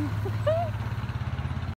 Woohoo!